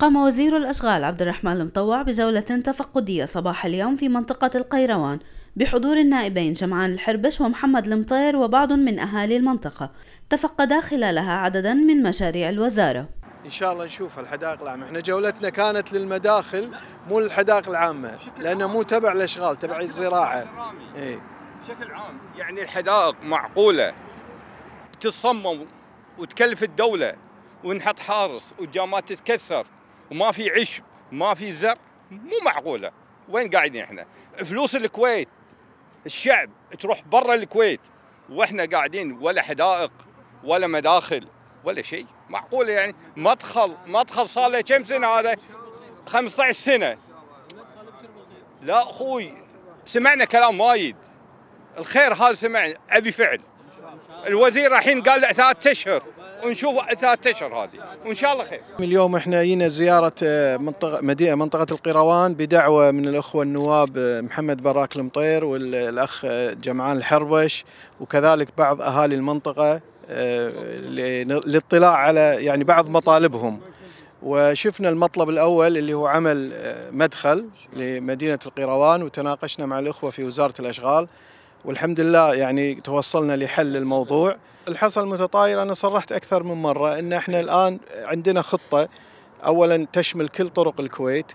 قام وزير الأشغال عبد الرحمن المطوع بجولة تفقدية صباح اليوم في منطقة القيروان بحضور النائبين جمعان الحربش ومحمد المطير وبعض من أهالي المنطقة. تفقدا خلالها عددا من مشاريع الوزارة. إن شاء الله نشوف الحدائق العامة. إحنا جولتنا كانت للمداخل مو للحدائق العامة لأنه مو تبع الأشغال تبع الزراعة. اي بشكل عام. يعني الحدائق معقولة تتصمم وتكلف الدولة ونحط حارس والجامات تتكسر. وما في عشب ما في زرع مو معقولة. وين قاعدين إحنا؟ فلوس الكويت. الشعب تروح برا الكويت. وإحنا قاعدين ولا حدائق ولا مداخل ولا شيء. معقولة يعني؟ مدخل مدخل صار له كم سنة هذا؟ 15 سنة. لا أخوي سمعنا كلام وايد. الخير هذا سمعنا أبي فعل. الوزير الحين قال له ثلاث أشهر. ونشوف ثلاث أشهر هذه وإن شاء الله خير. اليوم إحنا جينا زيارة منطقة مدينة منطقة القيروان بدعوة من الأخوة النواب محمد براك المطير والأخ جمعان الحربش وكذلك بعض أهالي المنطقة للاطلاع على يعني بعض مطالبهم. وشفنا المطلب الأول اللي هو عمل مدخل لمدينة القيروان وتناقشنا مع الأخوة في وزارة الأشغال والحمد لله يعني توصلنا لحل الموضوع. الحصى المتطاير أنا صرحت أكثر من مرة إن إحنا الآن عندنا خطة. اولا تشمل كل طرق الكويت.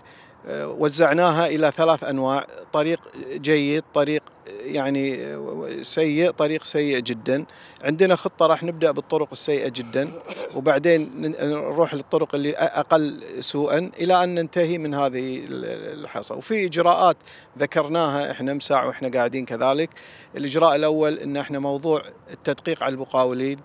وزعناها إلى ثلاث أنواع. طريق جيد طريق يعني سيء طريق سيء جدا. عندنا خطة راح نبدأ بالطرق السيئة جدا وبعدين نروح للطرق اللي أقل سوءا إلى أن ننتهي من هذه الحصى وفي إجراءات ذكرناها إحنا مساع وإحنا قاعدين كذلك. الإجراء الأول إن إحنا موضوع التدقيق على المقاولين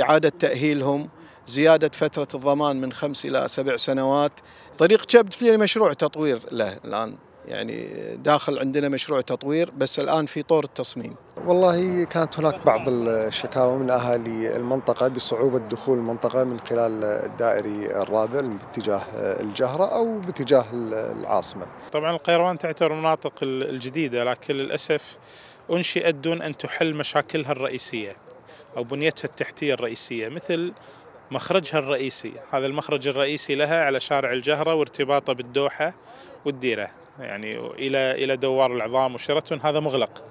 إعادة تأهيلهم زيادة فترة الضمان من خمس إلى سبع سنوات. طريق كبد فيه مشروع تطوير له الآن. يعني داخل عندنا مشروع تطوير بس الآن في طور التصميم. والله كانت هناك بعض الشكاوى من أهالي المنطقة بصعوبة دخول المنطقة من خلال الدائري الرابع باتجاه الجهرة أو باتجاه العاصمة. طبعا القيروان تعتبر مناطق الجديدة لكن للأسف أنشئت دون أن تحل مشاكلها الرئيسية أو بنيتها التحتية الرئيسية مثل مخرجها الرئيسي. هذا المخرج الرئيسي لها على شارع الجهرة وارتباطه بالدوحة والديرة. يعني إلى إلى دوار العظام وشيراتون. هذا مغلق.